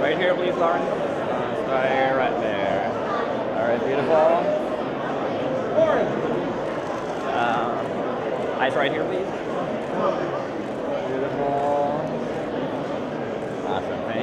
Right here, please, Lauren. Uh, stay right there. All right, beautiful. Lauren. Um, eyes right here, please. Beautiful. Awesome.